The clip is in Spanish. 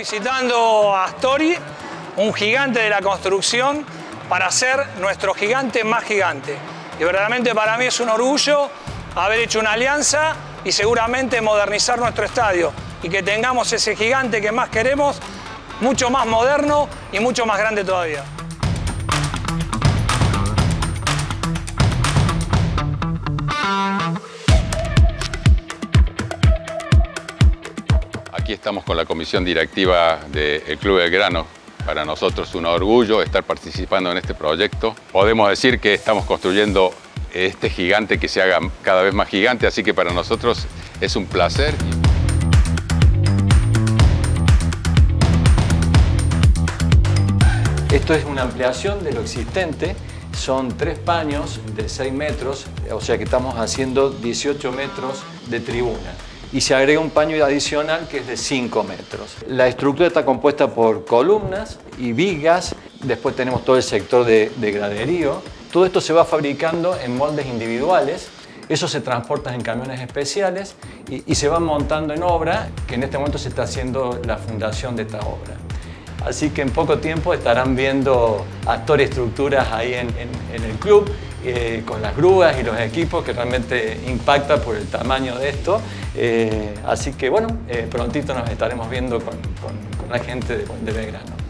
visitando a Astori, un gigante de la construcción, para ser nuestro gigante más gigante. Y verdaderamente para mí es un orgullo haber hecho una alianza y seguramente modernizar nuestro estadio y que tengamos ese gigante que más queremos, mucho más moderno y mucho más grande todavía. Aquí estamos con la comisión directiva del Club del Grano. Para nosotros es un orgullo estar participando en este proyecto. Podemos decir que estamos construyendo este gigante que se haga cada vez más gigante, así que para nosotros es un placer. Esto es una ampliación de lo existente, son tres paños de 6 metros, o sea que estamos haciendo 18 metros de tribuna y se agrega un paño adicional que es de 5 metros. La estructura está compuesta por columnas y vigas, después tenemos todo el sector de, graderío. Todo esto se va fabricando en moldes individuales, eso se transporta en camiones especiales y, y se va montando en obra, que en este momento se está haciendo la fundación de esta obra. Así que en poco tiempo estarán viendo actores estructuras ahí en, el club, eh, con las grúas y los equipos que realmente impacta por el tamaño de esto. Eh, así que bueno, eh, prontito nos estaremos viendo con, la gente de, de Belgrano.